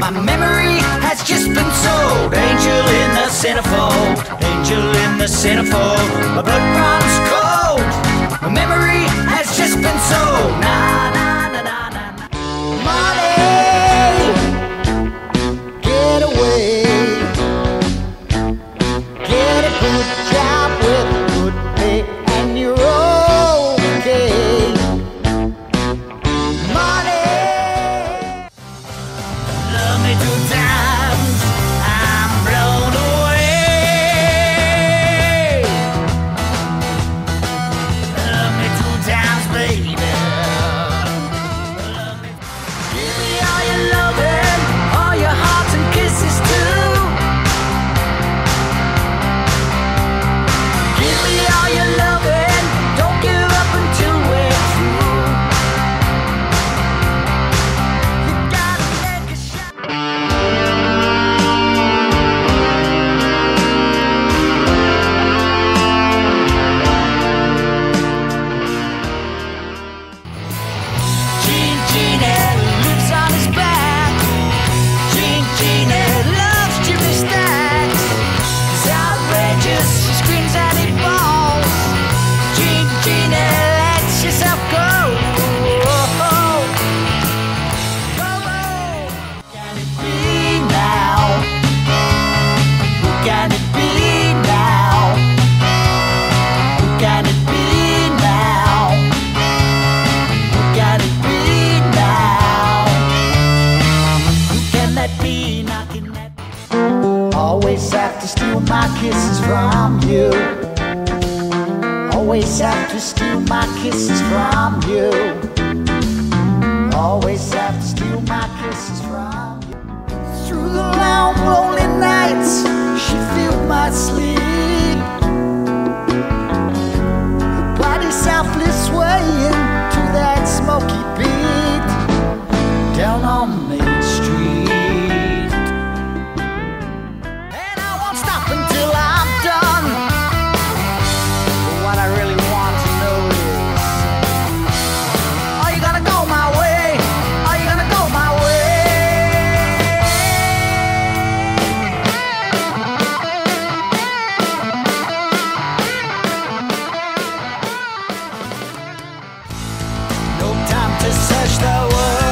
My memory has just been sold. Angel in the centerfold. Angel in the centerfold. My blood runs cold. My memory has just been sold. happiness. kisses from you. Always have to steal my kisses from you. Always have to steal my kisses from you. Through the long, lonely nights, she filled my sleep. crashed our.